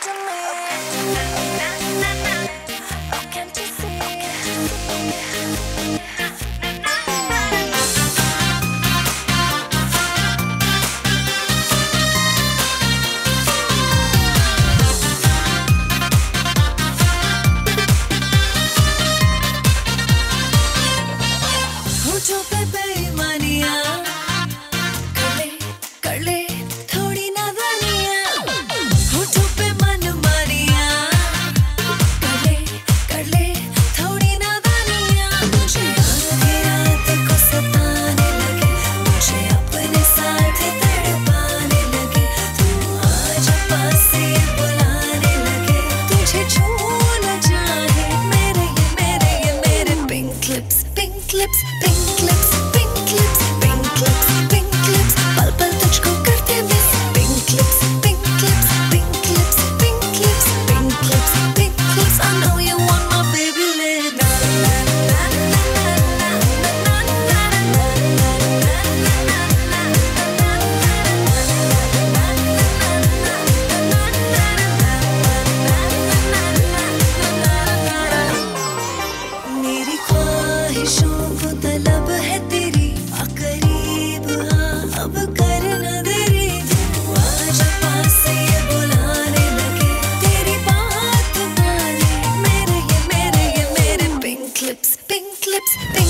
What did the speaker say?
to me. Pink. lips.